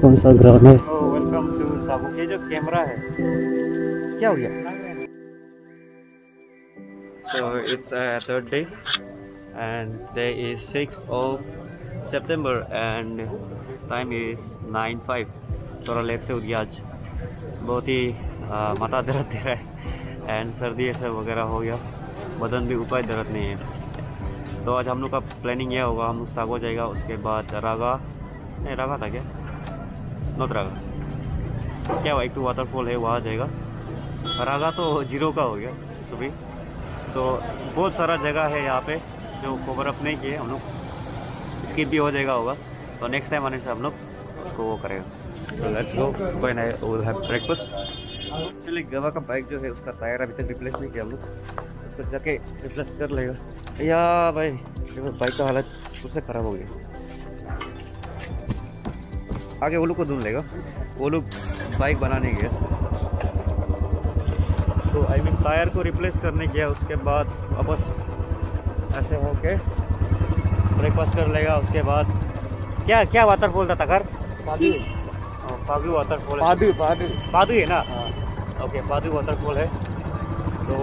कौन सा ग्राउंड है? वेलकम टू साबुक ये जो कैमरा है क्या हो गया? So it's a third day and day is 6th of September and time is 9:05 थोड़ा लेट से उठ गया आज। बहुत ही आ, माथा दर्द दे रहा है एंड सर्दी ऐसा वगैरह हो गया। बदन भी उपाय दर्द नहीं है। तो आज हम लोग का प्लानिंग यह होगा, हम लोग सागो जाएगा, उसके बाद रागा, नहीं, रागा था क्या? नॉट रागा। क्या हुआ एक तो वाटरफॉल है, वहाँ जाएगा। रागा तो ज़ीरो का हो गया सुबह तो बहुत सारा जगह है यहाँ पे, जो कवर अप नहीं किए हम लोग। स्किप भी हो जाएगा होगा। तो नेक्स्ट टाइम आने से हम लोग उसको वो करेगा। तो लेट्स गो कोई नहीं वो है ब्रेकफास्ट एक्चुअली गवा का बाइक जो है, उसका टायर अभी तक रिप्लेस नहीं किया हम लोग। उसको जाके रिप्लेस कर लेगा। या भाई देखो बाइक का हालत उससे ख़राब हो गया। आगे वो लोग को ढूंढ लेगा। वो लोग बाइक बनाने गया। तो आई मीन टायर को रिप्लेस करने गया उसके बाद वापस ऐसे होके ब्रेकफास्ट कर लेगा उसके बाद क्या क्या वाटरफॉल था तकर पादू पागू वाटरफॉल पादू पादू पादू है ना? हाँ। ओके पादू वाटरफॉल है। तो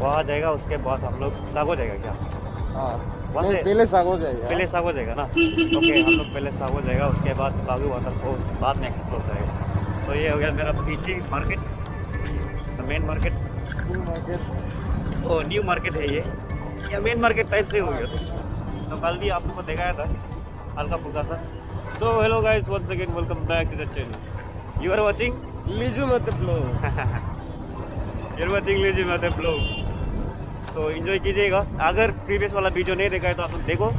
वहाँ जाएगा उसके बाद हम लोग साग हो जाएगा क्या? हाँ। पहले सागो जाएगा। पहले सागो जाएगा ना? ओके हम लोग पहले सागो जाएगा उसके बाद बागू वाटरफॉल बाद में एक्सप्लोर करेगा। तो ये हो गया मेरा पीछे मार्केट मेन मार्केट मार्केट ओ न्यू मार्केट है ये। या मेन मार्केट टाइप से हो गया। तो कल भी आप लोग को दिखाया था हल्का फुल्का सा। So hello guys once again welcome back to the channel you are watching Liju मत लो यू आर वाचिंग लीजिए मदर ब्लॉग तो इन्जॉय कीजिएगा। अगर प्रीवियस वाला वीडियो नहीं देखा है तो आप लोग देखो।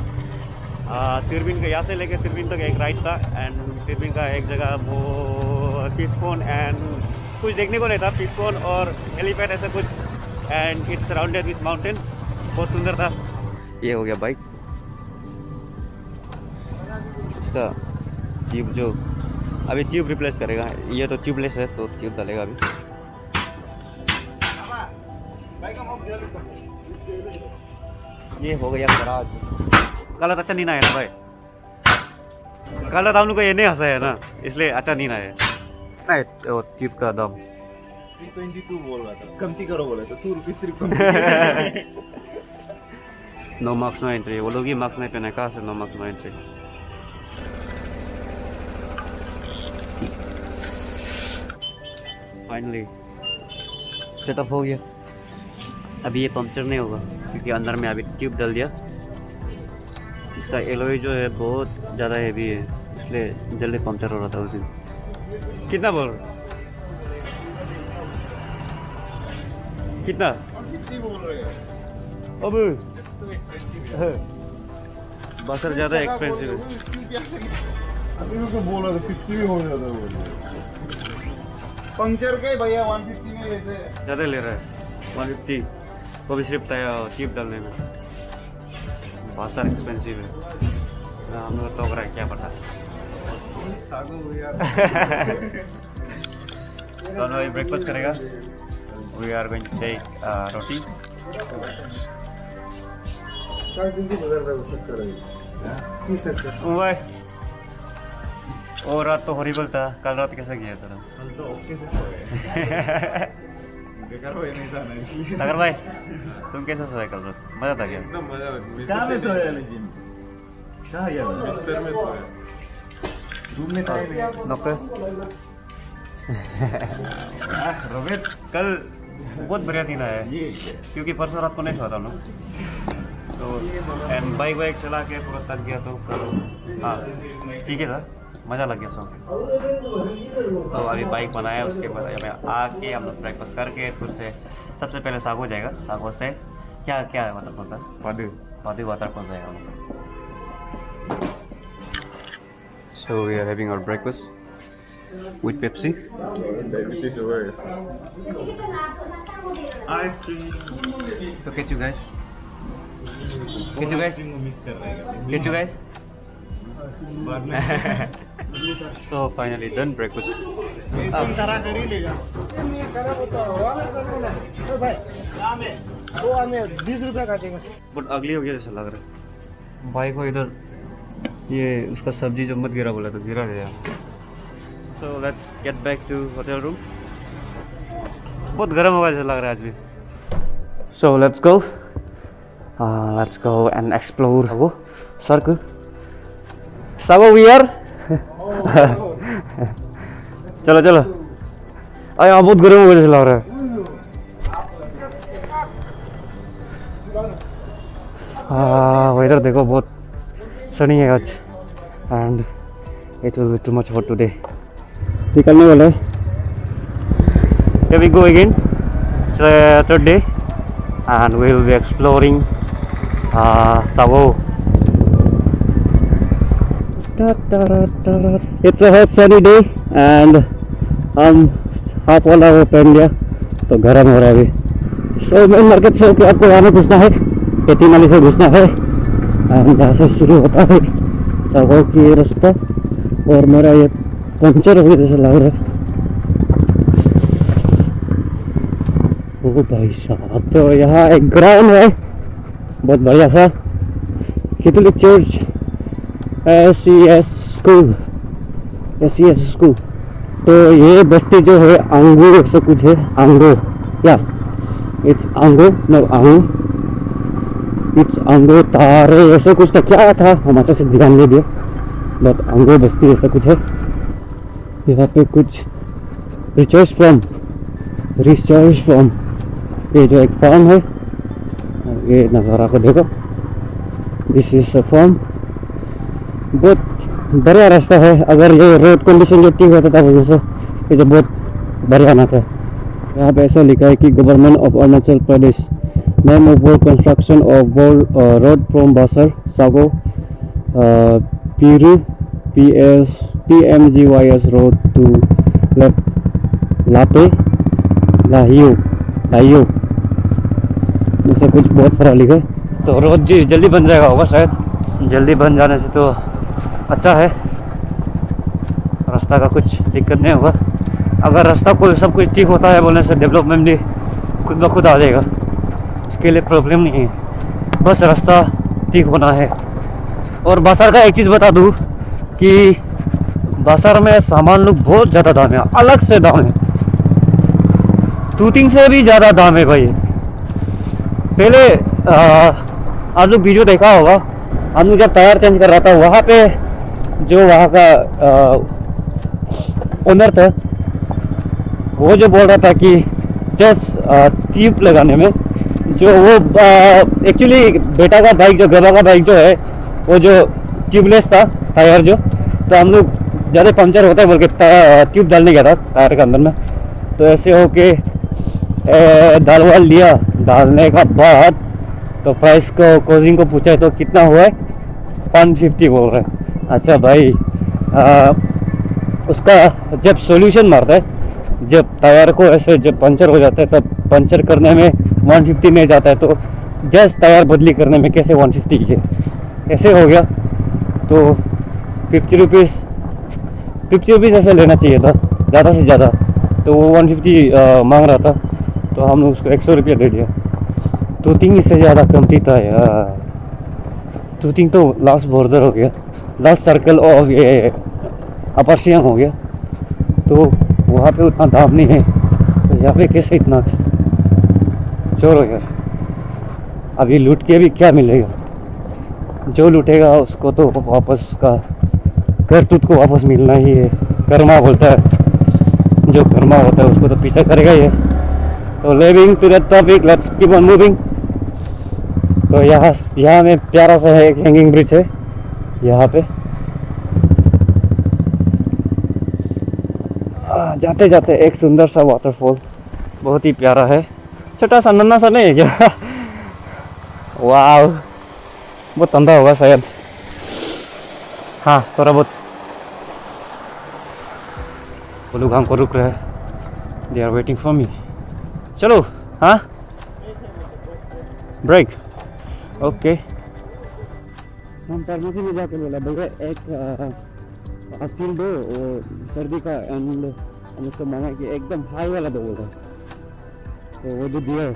तिरबिन का यहाँ से लेकर तिरबिन तक एक राइड था एंड तिरबिन का एक जगह वो पिस्पोन एंड कुछ देखने को नहीं था पिस्पोन और हेलीपैड ऐसा कुछ and it's surrounded with mountain बहुत सुंदर था। ये हो गया बाइक इसका ट्यूब जो अभी ट्यूब रिप्लेस करेगा। ये तो ट्यूबलेस है तो ट्यूब डालेगा अभी। ये हो गया खराब कल अच्छा नहीं ना है ना भाई। कल रात हम लोग को ये नहीं हंसा है ना इसलिए अच्छा नहीं ना है ट्यूब का दाम 322 बोल रहा था। कमती करो बोले तो टू रुपीज़ सिर्फ़ नो मार्क्स नो एंट्री वो लोग ही मार्क्स नहीं पहने कहाँ से no marks no entry finally setup हो गया। अभी ये पंक्चर नहीं होगा क्योंकि अंदर में अभी ट्यूब डाल दिया। इसका एलोई जो है बहुत ज़्यादा हैवी है इसलिए जल्दी पंक्चर हो रहा था उस दिन। कितना बोल रहे हो? कितना? अब बसर ज़्यादा एक्सपेंसिव है। अभी तो बोल रहे थे फिफ्टी भी हो जाता है बोल पंक्चर के भैया वन फिफ्टी में लेते हैं। ज़्यादा ले रहा है। वन फिफ्टी वो भी सिर्फ़ चीप डालने में। बासर एक्सपेंसिव है। हम लोग तो रहा क्या पता। दोनों अभी ब्रेकफास्ट करेगा। We are going to take roti और रात तो हॉरिबल था। कल रात कैसा गया तेरा हम तो ओके बेकार नहीं था ना इसलिए सागर भाई तुम कैसा सोया कल रात मज़ा था क्या एकदम मज़ा क्या में सोया लेकिन क्या यार बिस्तर में सोया रूम में था नहीं नौकर आह, कल बहुत बढ़िया दिन आया है क्योंकि परसों रात को नहीं सोया था तो एंड बाइक वाइक चला के पूरा थक गया तो कल हाँ ठीक है था मज़ा लग गया सो तो अभी बाइक बनाया उसके बाद हमें आके हम लोग ब्रेकफास्ट करके फिर से सबसे पहले सागो जाएगा सागो से क्या क्या है मतलब होता पादू वादी वाटरफॉल जाएगा हम लोग So we are having our breakfast with Pepsi. हो गए So catch you guys. Catch you guys. Mix कर रहे हैं Catch you guys. बाद में so finally done breakfast. हम करा कर ही लेगा वो हमें बीस रुपया काटेगा बट अगली हो गया जैसा लग रहा है। भाई को इधर ये उसका सब्ज़ी जो मत गिरा बोला तो गिरा गया so let's get back to hotel room बहुत गर्म हवा जैसा लग रहा है आज भी। So let's go let's go and explore वो सर्क सागो वी आर चलो चलो। अरे यहाँ बहुत गर्म हवा जैसा लग रहा है। वेदर देखो बहुत सनी है आज। And it will be too much for today निकलने वाले Here we go again. It's the third day, and we will It's a hot sunny day, and हम हाफ़ वाला हो पहन लिया तो गर्म हो रहा है अभी। सो मेन मार्केट से होकर आपको वहाँ में घुसना है। खेती नाली से घुसना है। एंड यहाँ से शुरू होता है। सगो की रास्ता और मेरा ये पंचर हो गया जैसे लग रहा है। ओ भाई साहब तो यहाँ एक ग्राउंड है। बहुत बढ़िया सा। Catholic church S school S school तो ये बस्ती जो है, आंगो ऐसा कुछ है, आंगो, या? इट्स आंगो नो आंगो. इट्स आंगो तारे ऐसा कुछ तो क्या था? हमारे से ध्यान नहीं दिया। बट आंगो बस्ती ऐसा कुछ है। यहाँ पे कुछ रिसर्च फॉर्म रिसर्च फॉर्म ये जो एक फॉर्म है, ये नज़ारा को देखो। दिस इज़ अ फार्म बहुत बढ़िया रास्ता है। अगर ये रोड कंडीशन जो ठीक होता था से ये जो बहुत बढ़िया ना था। यहाँ पे ऐसा लिखा है कि government of Arunachal Pradesh of work construction of road from Basar Sago Piru P S P M G Y S road to Lape Lahiyo Lahiyo ऐसा कुछ बहुत सारा लिखा है। तो रोड जी जल्दी बन जाएगा होगा शायद। जल्दी बन जाने से तो अच्छा है। रास्ता का कुछ दिक्कत नहीं होगा। अगर रास्ता को सब कुछ ठीक होता है बोलने से डेवलपमेंट भी खुद ब खुद आ जाएगा। उसके लिए प्रॉब्लम नहीं है। बस रास्ता ठीक होना है। और बाज़ार का एक चीज़ बता दूँ कि बाज़ार में सामान लोग बहुत ज़्यादा दाम है। अलग से दाम है। तूतिंग से भी ज़्यादा दाम है भाई। पहले आ, आप लोग वीडियो देखा होगा। लोग जब टायर चेंज कर रहा था वहाँ पे जो वहाँ का ओनर था, वो जो बोल रहा था कि जस्ट ट्यूब लगाने में, जो वो एक्चुअली बेटा का बाइक जो गबा का बाइक जो है, वो जो ट्यूबलेस था टायर जो तो हम लोग ज़्यादा पंचर होता है, बोल के ट्यूब डालने गया था टायर के अंदर में। तो ऐसे हो के दाल वाल लिया। डालने का बाद तो प्राइस को कोजिंग को पूछा तो कितना हुआ है? वन फिफ्टी बोल रहे हैं। अच्छा भाई आ, उसका जब सॉल्यूशन मारता है जब टायर को ऐसे जब पंचर हो जाता है तब पंचर करने में 150 में जाता है तो जस्ट टायर बदली करने में कैसे 150 के? ऐसे हो गया। तो फिफ्टी रुपीज़ फिफ्टी रुपीज़ ऐसे लेना चाहिए था ज़्यादा से ज़्यादा। तो वो 150 मांग रहा था तो हमने उसको एक सौ रुपया दे दिया। दो तीन इससे ज़्यादा कमती था यार। तीन तो लास्ट बॉर्डर हो गया। लास्ट सर्कल ऑफ़ ये अपर हो गया। तो वहाँ पे उतना दाम नहीं है। तो यहाँ पे कैसे इतना चोर यार? अभी लूट के भी क्या मिलेगा? जो लूटेगा उसको तो वापस उसका करतूत को वापस मिलना ही है। कर्मा बोलता है। जो कर्मा होता है उसको तो पीछा करेगा है तो living to that topic let's keep on moving तो यहाँ यहाँ में प्यारा सा है हैंगिंग ब्रिज है। यहाँ पे। आ, जाते जाते एक सुंदर सा वाटरफॉल बहुत ही प्यारा है। छोटा सा नन्ना सा नहीं है क्या? वाह बहुत ठंडा होगा शायद। हाँ थोड़ा बहुत। वो लोग हमको रुक रहे हैं। They are waiting for me चलो हाँ? ब्रेक ओके हम फार्मेसी में जाके बोला, भैया, एक फील दो सर्दी का एंड उसको मांगा कि एकदम हाई वाला दो बोल। तो वो जो दिया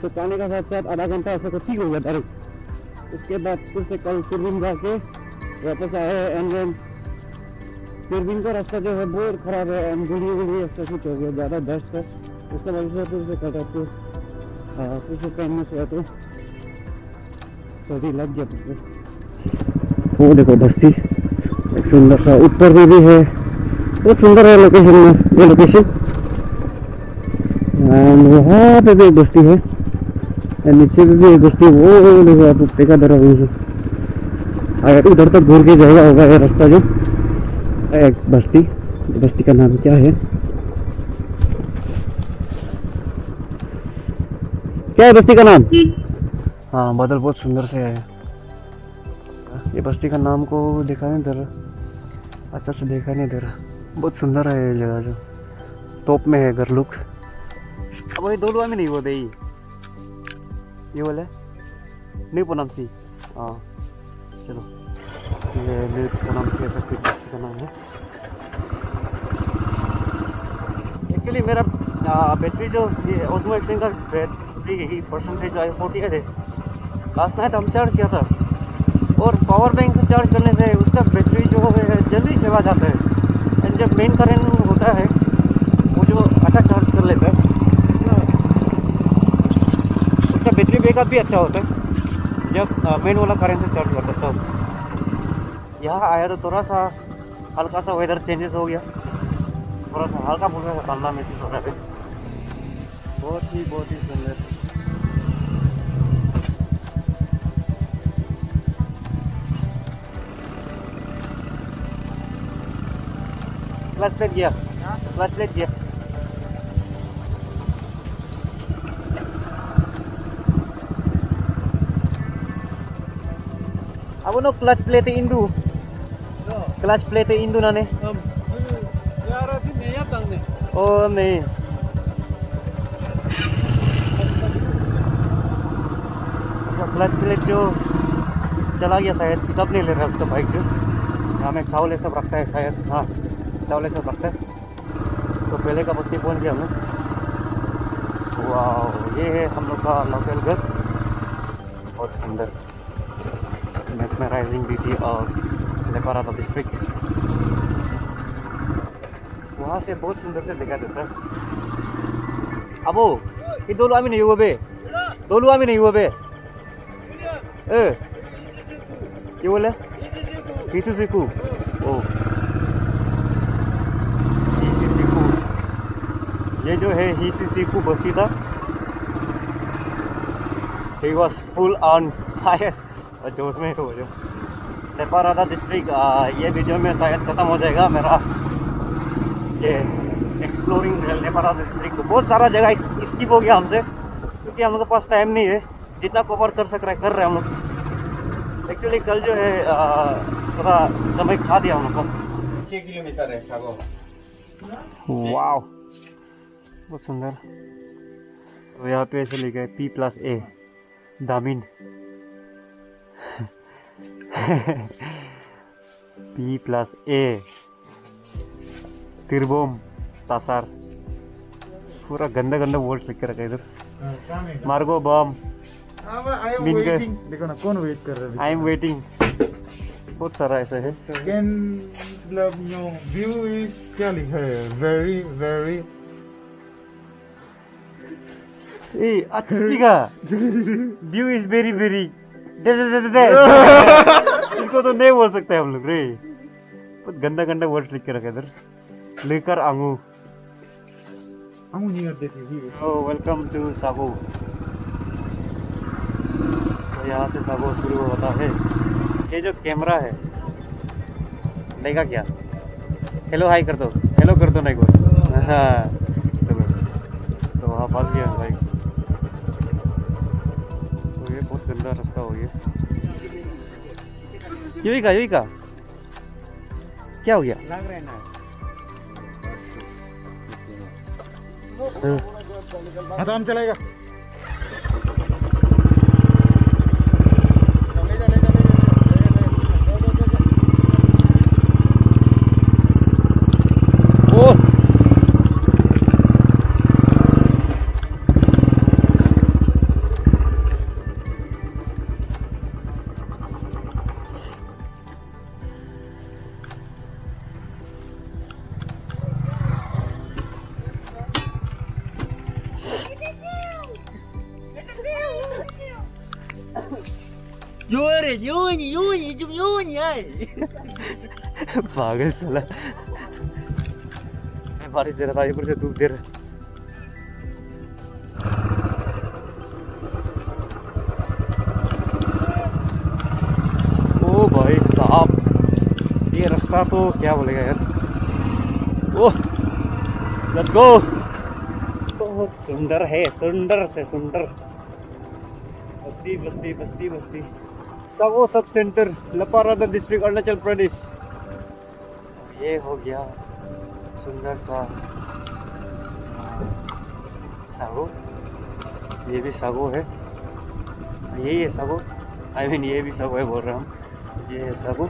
तो खाने का साथ साथ आधा घंटा ऐसा तो ठीक हो गया डायरेक्ट उसके बाद फिर से कल फिर रूम जाके वापस आए एंड देन फिर का रास्ता जो है बहुत ख़राब है एंड गुड़ी गुड़ी ऐसा कुछ हो गया, ज़्यादा डस्ट है। उसके वजह से फिर से कटा हाँ फिर से पहनने से तो सर्दी लग गया। फिर वो देखो बस्ती एक सुंदर सा ऊपर में भी है। बहुत सुंदर है लोकेशन में, ये लोकेशन एंड वहाँ पे भी एक बस्ती है। एंड नीचे पे भी एक बस्ती है। वो देखो आप का दरा वहीं से शायद उधर तक घूर के जाएगा, होगा ये रास्ता जो। एक बस्ती। बस्ती का नाम क्या है? क्या है बस्ती का नाम? हाँ बादल बहुत सुंदर से है। ये बस्ती का नाम को देखा नहीं रहा अच्छा से देखा नहीं रहा बहुत सुंदर है ये जगह जो। टॉप में है घर, लुक। अब वही दो में नहीं बोलते ये ये बोले नहीं पुनम सी हाँ। चलो। ये पुनम सी ऐसा कुछ का नाम है। एक्चुअली मेरा बैटरी जो, ये ऑटो एक्सचेंज का बैटरी परसेंटेज जो है फोर्टी है लास्ट नाइट हम चार्ज किया था। और पावर बैंक से चार्ज करने से उसका बैटरी जो है, जल्दी चला जाता है। एंड जब मेन करंट होता है, वो जो अच्छा चार्ज कर लेता है, उसका बैटरी बैकअप भी अच्छा होता है, जब मेन वाला करेंट से चार्ज करता है, तब। यहाँ आया तो थोड़ा सा हल्का सा वेदर चेंजेस हो गया। थोड़ा सा हल्का फुल्का सा महसूस हो रहा है। बहुत ही बहुत ही सुंदर। क्लच प्लेट गया क्लच प्लेट गया Ako no clutch plate indu. Clutch plate indu na ne. Oh नहीं क्लच प्लेट जो चला गया शायद तब नहीं ले रहा उसका बाइक जो यहाँ में चावल ये सब रखता है शायद हाँ सब रखता है तो पहले का बस्ती पहुँच गया हम लोग वाह ये है हम लोग का लोकल घर बहुत सुंदर mesmerizing beauty of Leparada district. वहाँ से बहुत सुंदर से देखा जाता है अबो ये दो आमी नहीं हुआ बे दो आमी नहीं हुआ बे ए ये बोले हिसु सिकू ओ हिसु सिकू ये जो है हिसु सिकू बस्ती था। He was full on fire और जोश में हो जो लेपारादा डिस्ट्रिक्ट ये वीडियो में शायद ख़त्म हो जाएगा मेरा। ये एक्सप्लोरिंग लेपारादा डिस्ट्रिक्ट बहुत सारा जगह स्किप हो गया हमसे क्योंकि हम लोग के पास टाइम नहीं है। जितना कवर कर सक रहे कर रहे हैं हम लोग। एक्चुअली कल जो है थोड़ा समय खा दिया हम लोग को। छः किलोमीटर है सागो वाह बहुत सुंदर। तो यहाँ पे ऐसे लिखा है P plus A Damin. P plus A तिरबोम Tassar. पूरा गंदा गंदा वर्ड्स लिख के रखा इधर। मार्गो बम Min देखो ना कौन वेट कर रहा है? आई एम वेटिंग बहुत सारा ऐसा है। है मतलब नो व्यू इज़ क्या लिखा है? वेरी वेरी ए अच्छी का व्यू इज़ वेरी वेरी दे दे दे दे दे। इसको तो नहीं बोल सकते हम लोग रे। बहुत गंदा गंदा वर्ड लिख के रखा इधर। लेकर आंगू। हम नहीं करते थे तो वेलकम टू सागो तो यहाँ से सागो शुरू होता है। ये जो कैमरा है लेगा क्या? हेलो हाई कर दो। हेलो कर दो नहीं को हाँ। तो वहाँ फंस गया भाई। हो गया यही का यही का क्या हो गया? लग रहा है ना। हाँ। हाँ तो हम चलेगा Ay. पागल साला। मैं बारिश दे रहा था ऊपर से धूप दे रहा ओ भाई साहब, ये रास्ता तो क्या बोलेगा यार। ओह लेट्स गो बहुत सुंदर है, सुंदर से सुंदर। बस्ती बस्ती बस्ती बस्ती। Sago sub centre Leparada district Arunachal Pradesh ये हो गया सुंदर सा सागो। ये भी सागो है। यही है सागो। आई मीन ये भी सागो है बोल रहा हूँ। ये है सागो।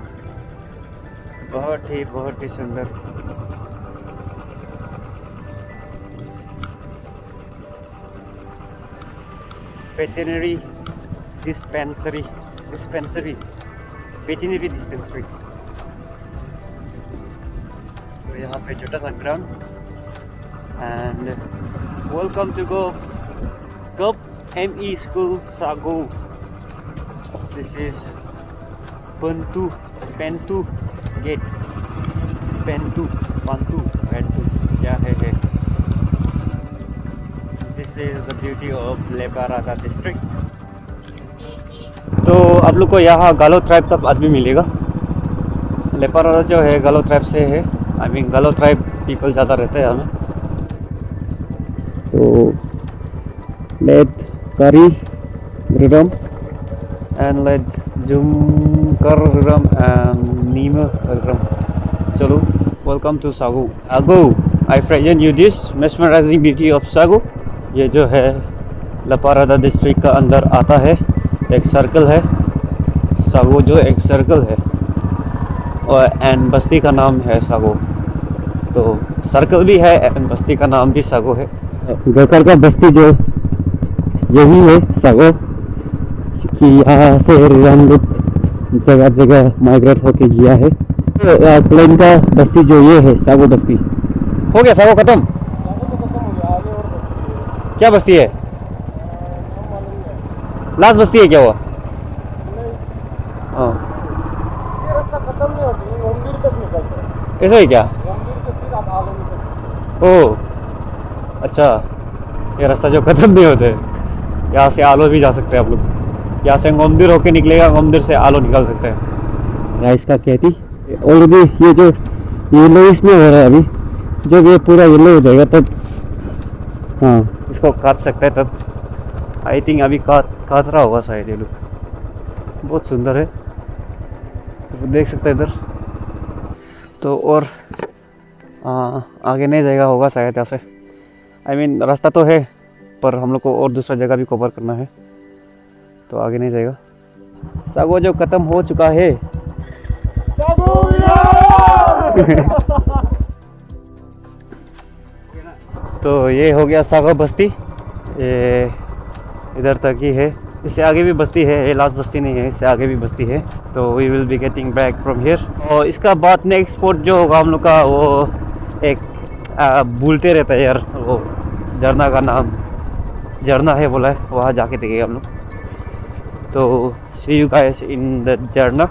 बहुत ही बहुत ही सुंदर। Veterinary dispensary dispensary. veterinary dispensary. तो यहाँ पे छोटा सा ग्राउंड एंड वेलकम टू गो गप M E school Sago this is पंतु पेंटू गेट पेंटू पंतु पेंटू क्या है है this is the beauty of Leparada district तो आप लोग को यहाँ गालो ट्राइब का आदमी मिलेगा। लेपारादा जो है गालो ट्राइब से है। I mean Galo tribe people ज़्यादा रहते हैं हमें तो लेट करी रिडम एंड लेट जुमकर रिडम एंड नीम रिडम चलो वेलकम टू सागू आगो I present you this mesmerising beauty of Sago ये जो है लपारादा डिस्ट्रिक्ट का अंदर आता है। एक सर्कल है। सागो जो एक सर्कल है और एंड बस्ती का नाम है सागो। तो सर्कल भी है एंड बस्ती का नाम भी सागो है। गोकर का बस्ती जो यही है सागो। कि यहाँ से हम लोग जगह जगह माइग्रेट होके गया है। तो प्लेन का बस्ती जो ये है सागो बस्ती। हो गया सागो खत्म। क्या बस्ती है? लास्ट बस्ती है क्या हुआ हाँ। ऐसा ही क्या? ओ अच्छा। ये रास्ता जो खत्म नहीं होते यहाँ से आलो भी जा सकते हैं आप लोग। यहाँ से गोमदिर होके निकलेगा गोमदिर से आलो निकल सकते हैं। राइस का खेती ऑलरेडी ये जो येलो इसमें हो रहा है अभी जब ये पूरा येलो हो जाएगा तब। हाँ। इसको काट सकते हैं तब। आई थिंक अभी काट काट रहा होगा शायद ये लोग। बहुत सुंदर है। देख सकते इधर। तो और आ, आगे नहीं जाएगा होगा शायद यहाँ से। आई मीन रास्ता तो है पर हम लोग को और दूसरा जगह भी कवर करना है। तो आगे नहीं जाएगा सागो जो ख़त्म हो चुका है। तो ये हो गया सागो बस्ती। ये इधर तक ही है। इससे आगे भी बस्ती है ये लास्ट बस्ती नहीं है इससे आगे भी बस्ती है तो we will be getting back from here और इसका बाद नेक्स्ट स्पॉट जो होगा हम लोग का वो एक आ, भूलते रहता है यार वो झरना का नाम झरना है बोला है वहाँ जाके देखेगा हम लोग। तो see you guys in the jharna.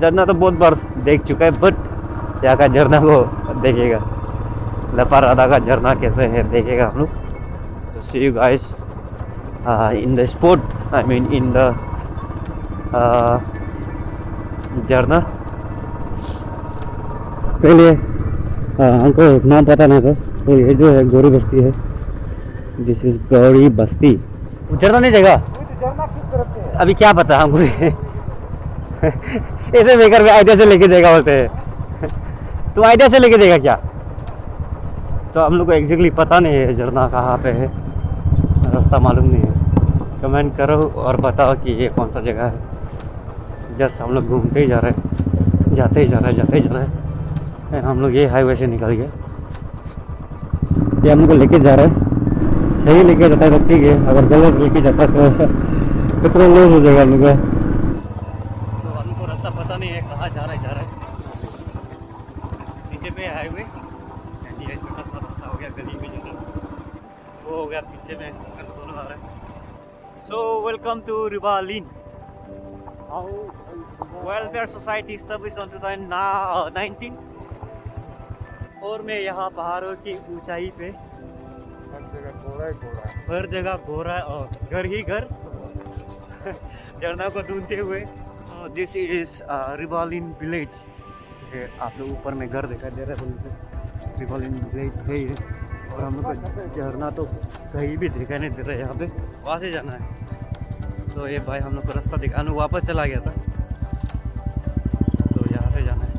झरना तो बहुत बार देख चुका है बट यहाँ का झरना को देखेगा। लपारादा का झरना कैसे है देखेगा हम लोग। तो see you guys in the sport I mean in the uh, झरना पहले हमको नाम पता नहीं था तो ये जो है गौरी बस्ती है। दिस इज़ गौरी बस्ती। झरना नहीं जाएगा अभी क्या पता हमको ऐसे बेकर में आइडिया से लेके जाएगा बोलते हैं। तो आइडिया से लेके जाएगा क्या? तो हम लोग को एग्जैक्टली पता नहीं है झरना कहाँ पे है। रास्ता मालूम नहीं है। कमेंट करो और बताओ कि ये कौन सा जगह है। जस्ट हम लोग घूमते ही जा रहे हैं, जाते ही जा रहे हैं, जाते ही जा रहे हैं हम लोग ये हाईवे से निकल गए। ये हम लोग लेके जा रहे हैं। सही लेके जाता है तो ठीक है, अगर गलत लेके जाता है तो पेट्रोल लॉस हो जाएगा हम लोग तो हमको रास्ता पता नहीं है कहाँ जा रहा जा रहा नीचे पे हाईवे छोटा सा रास्ता हो गया, गली में वो हो गया पीछे में दोनों आ रहे हैं सो वेलकम टू रिवालिन वेलफेयर सोसाइटी स्टैब्लिश ऑन 2019 और मैं यहाँ पहाड़ों की ऊंचाई पे हर जगह गोरा और घर ही घर। झरना को ढूंढते हुए। दिस इज़ रिवालिन विलेज आप लोग ऊपर में घर दिखाई दे रहा है रिवालिन विलेज है और हम लोग झरना तो कहीं भी दिखाई नहीं दे रहा है यहाँ पे। वहाँ से जाना है। तो ये भाई हम लोग को रास्ता दिखा वापस चला गया था। तो यहाँ से जाना है।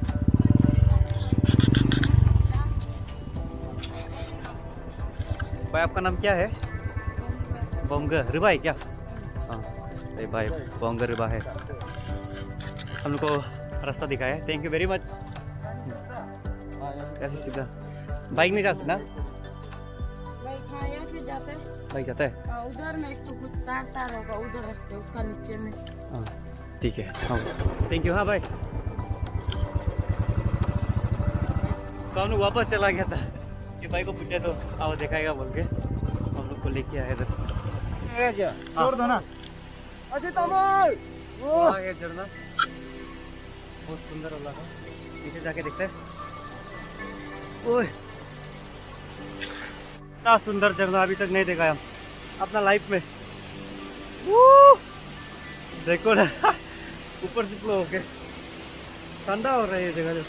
भाई आपका नाम क्या है? बोंगा रिबा है क्या? हाँ ये भाई बोंगा रिबा है। हम लोग को रास्ता दिखाया थैंक यू वेरी मच कैसे सीधा बाइक नहीं जा सकता खाया से जाते हैं। बाइक जाता है? और उधर में एक तो कुछ तार तार होगा उधर रखते हैं उसका नीचे में। हाँ ठीक है हाँ। थैंक यू हाँ भाई। तो हम लोग वापस चला गया था? कि भाई को पूछे तो आओ दिखाएगा बोल के। हम लोग को लेके आए इधर। हाँ। दो ना। वहाँ है झरना बहुत सुंदर वाला है नीचे जाके देखते हैं। ओए! इतना सुंदर झरना अभी तक नहीं देखा है अपना लाइफ में। देखो ना, ऊपर से फ्लो होके। ठंडा हो रहा है ये जगह जो।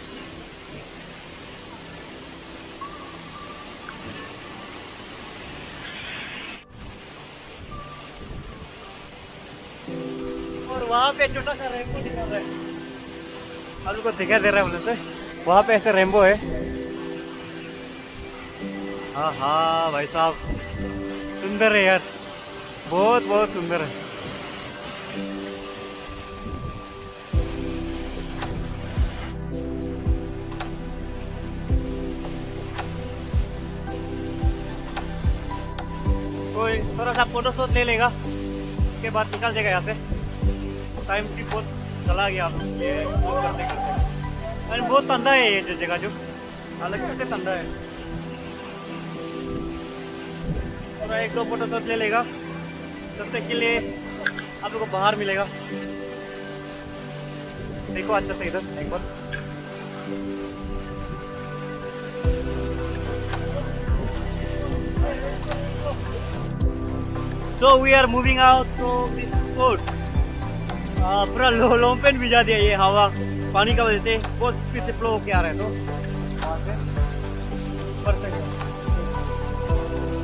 वहाँ पे छोटा सा रेनबो दिखा रहा है। आप लोग को दिखाई दे रहा है बोले से। वहाँ पे ऐसे रेनबो है। हाँ हाँ भाई साहब। सुंदर है यार। बहुत बहुत सुंदर है। कोई थोड़ा सा फ़ोटो शोट ले लेगा, उसके बाद निकल जाएगा यहाँ से टाइम भी बहुत चला गया। ये बहुत ठंडा है ये जगह जो। अलग से ठंडा है। थोड़ा एक दो फ़ोटो शॉट ले लेगा। तब तक के लिए आप लोग को बाहर मिलेगा। देखो अच्छा से इधर एक बार। So we are moving out from this. आ, पूरा लो लोमपेन भिजा दिया ये हवा। पानी का वजह से बहुत स्पीड से फ्लो होके आ रहा है तो। वहाँ से से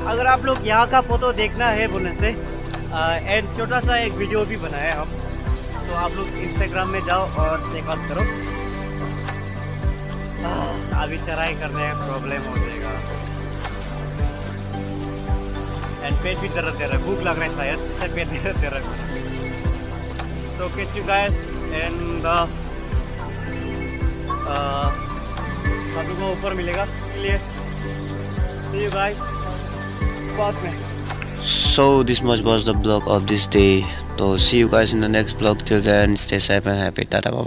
अगर आप लोग यहाँ का फ़ोटो देखना है बोलने से एंड छोटा सा एक वीडियो भी बनाया हम तो आप लोग इंस्टाग्राम में जाओ और चेकआउट करो। अभी चढ़ाई करने में प्रॉब्लम हो जाएगा। एंड पेट भी दर्द दे रहा है, भूख लग रहा है शायद, इससे पेट दर्द दे रहा है। तो कैच यू गाइस एंड आप को ऊपर मिलेगा। इसलिए see So this much was the vlog of this day. So see you guys in the next vlog. Till then, stay safe and happy. Tata bye bye.